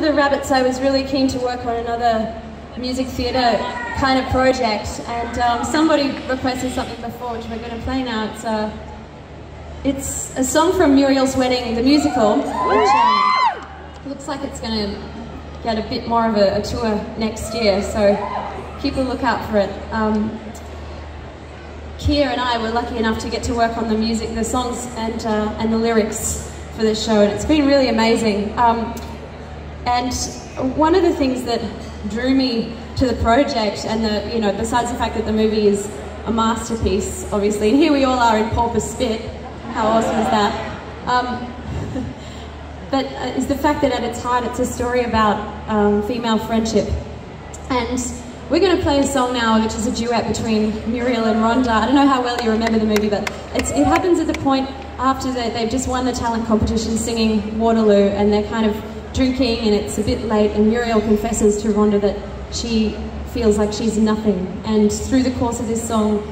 The Rabbits, I was really keen to work on another music theatre kind of project, and um, somebody requested something before, which we're going to play now. It's a, uh, it's a song from Muriel's Wedding, the musical, which um, looks like it's going to get a bit more of a, a, tour next year, so keep a lookout for it. Um, Keir and I were lucky enough to get to work on the music, the songs, and uh, and the lyrics for this show, and it's been really amazing. Um, and one of the things that drew me to the project, and the you know, besides the fact that the movie is a masterpiece, obviously, and here we all are in Porpoise Spit. How awesome is that? Um, but uh, is the fact that at its heart, it's a story about um, female friendship, and we're going to play a song now, which is a duet between Muriel and Rhonda. I don't know how well you remember the movie, but it happens at the point after they, they've just won the talent competition singing Waterloo, and they're kind of drinking and it's a bit late and Muriel confesses to Rhonda that she feels like she's nothing. And through the course of this song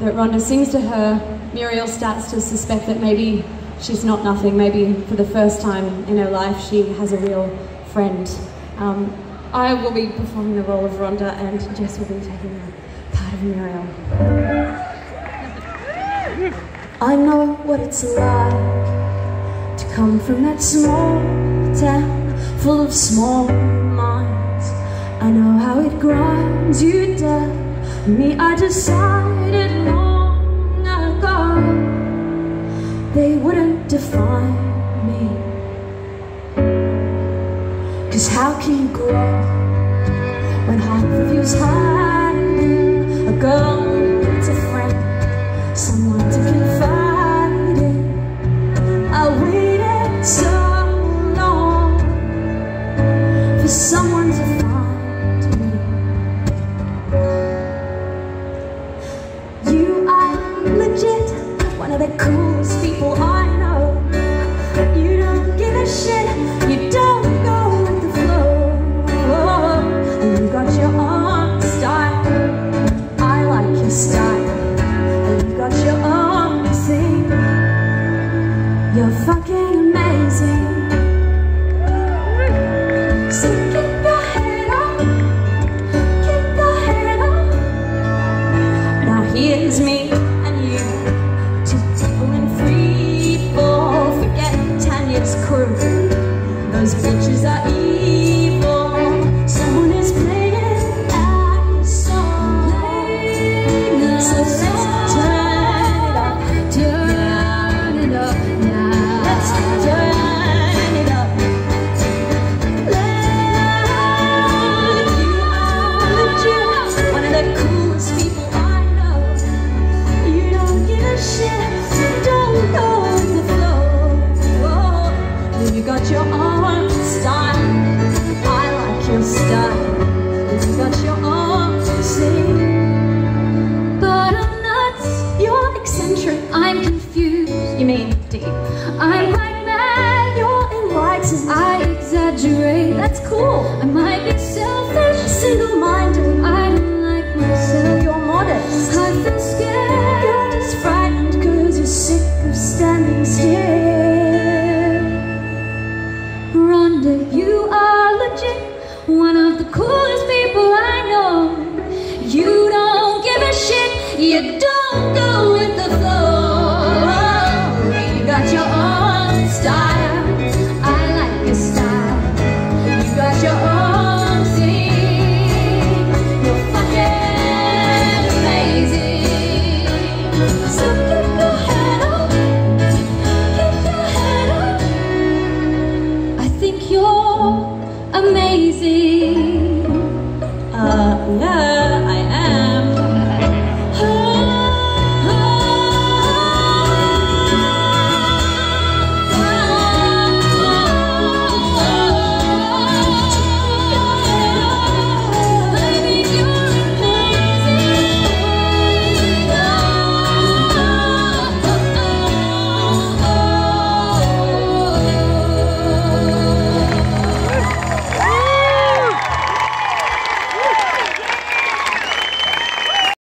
that Rhonda sings to her, Muriel starts to suspect that maybe she's not nothing. Maybe for the first time in her life she has a real friend. Um, I will be performing the role of Rhonda and Jess will be taking the part of Muriel. I know what it's like to come from that small town full of small minds. I know how it grinds you down. Me, I decided long ago They wouldn't define me. Cause how can you grow When half of you's hiding the coolest people I meus beats aí. Exaggerate. That's cool. I might be selfish Single-minded I don't like myself. You're modest. I feel scared. You're just frightened Cause you're sick of standing still. Rhonda, you are legit. One of the coolest people I know. You don't give a shit. You don't amazing.